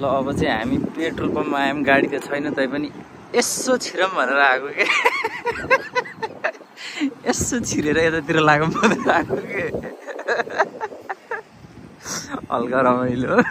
ल अब चाहिँ हामी पेट्रोल पम्पमा आयौँ गाडी त छैन तैपनि यसो छिरौँ भनेर आएको के? यसो छिरेर यतातिर लागौँ भनेर आएको के? हल्का रमाइलो।